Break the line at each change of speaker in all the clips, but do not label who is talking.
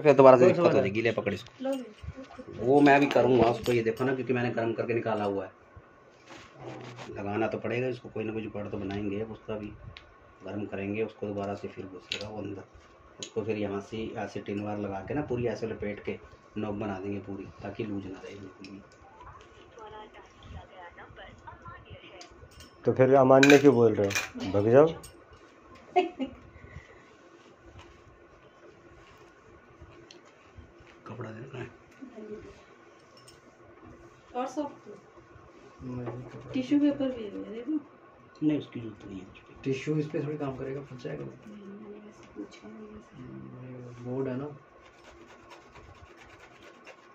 फिर दोबारा से दिक्कत हो जाएगी ले पकड़ इसको। वो मैं भी करूँगा उसको ये देखो ना क्योंकि मैंने गर्म करके निकाला हुआ है। लगाना तो पड़ेगा इसको कोई ना कोई जुगाड़ तो बनाएँगे उसका भी गर्म करेंगे उसको दोबारा से फिर घुसेगा वो अंदर। उसको फिर यहाँ से ऐसे टिन वार लगा के ना पूरी ऐसे लपेट के नोक बना देंगे पूरी ताकि लूज ना रहे बिल्कुल भी
तो फिर अमान्य क्यों बोल रहे हो? भग जाओ।
कपड़ा दे कहाँ है?
और टिश्यू पेपर भी है देखो
नहीं उसकी ज़रूरत नहीं है
टिश्यू इस पे थोड़ी काम करेगा फंस जाएगा
वैसे।
बोर्ड है ना।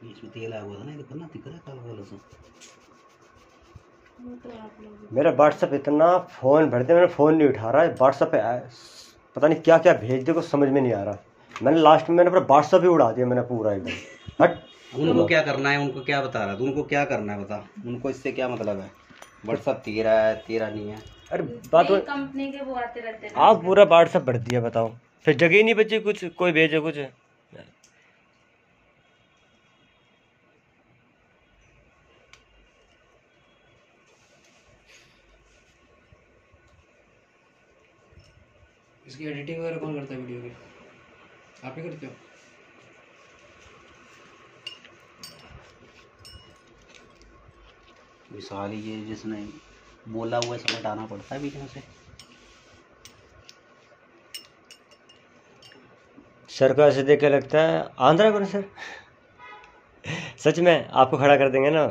इसमें तेल आया हुआ था ना देखो ना दिख रहा है काला काला सा।
तो
मेरा व्हाट्सअप इतना फ़ोन भरते मैंने फ़ोन नहीं उठा रहा है। व्हाट्सअप पे पता नहीं क्या क्या भेज दे कुछ समझ में नहीं आ रहा। मैंने लास्ट में मैंने पूरा व्हाट्सअप ही उड़ा दिया मैंने पूरा एकदम। हट
उनको क्या करना है उनको क्या बता रहा है? उनको क्या करना है बता? उनको इससे क्या मतलब है? व्हाट्सअप तेरा है तेरा नहीं है।
अरे बात वो-
कंपनी के वो आते रहते हैं।
आप पूरा व्हाट्सअप भर दिया बताओ। फिर जगह ही नहीं बची कुछ कोई भेजे कुछ?
इसकी एडिटिंग वगैरह कौन करता है वीडियो की? आप ही करते हो।
विशाल ये जिसने बोला हुआ सब हटाना पड़ता है बीच में से।
सर को ऐसे देख के लगता है आंध्रा कौन सर? सच में आपको खड़ा कर देंगे ना?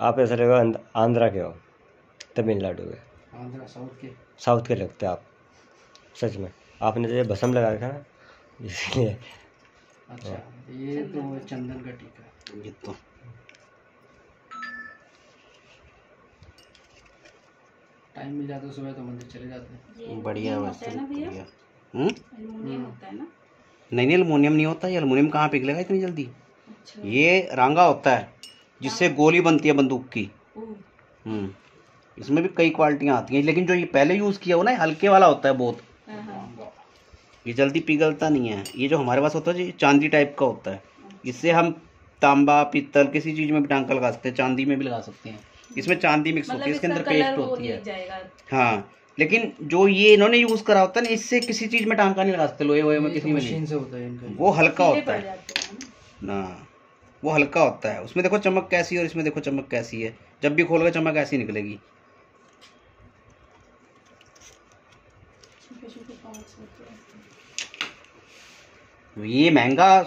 आप ऐसा लगेगा आंध्रा के हो तमिलनाडु के।
आंध्रा साउथ के।
साउथ के लगते हैं आप सच में। आपने जो ये भसम लगा रखा ना? इसलिए।
अच्छा ये तो चंदन का टीका
ये तो।
टाइम मिल जाता है सुबह तो मंदिर चले जाते हैं।
बढ़िया वैसे
है भैया
बढ़िया। हम्म?
होता है ना?
नहीं नहीं नहीं होता ये एलुमिनियम कहाँ पिघलेगा इतनी जल्दी?
अच्छा।
ये रांगा होता है जिससे गोली बनती है बंदूक की। हम्म। इसमें भी कई क्वालिटियाँ आती हैं लेकिन जो ये पहले यूज़ किया हो ना हल्के वाला होता है बहुत। ये जल्दी पिघलता नहीं है। ये जो हमारे पास होता है ये चांदी टाइप का होता है। इससे हम तांबा पीतल किसी चीज़ में भी टांका लगा सकते हैं चांदी में भी लगा सकते हैं। इसमें चांदी मिक्स होती
मतलब
है इसके अंदर पेस्ट होती है। हाँ लेकिन जो ये इन्होंने यूज़ करा होता है ना इससे किसी चीज़ में टांका नहीं लगा सकते लोहे वोहे में किसी में
मशीन
नहीं
से होता है
वो हल्का होता
है। ना।
ना वो हल्का होता है। उसमें देखो चमक कैसी है और इसमें देखो चमक कैसी है। जब भी खोलोगे चमक ऐसी निकलेगी
छोटे छोटे पार्ट्स होते हैं
ये महँगा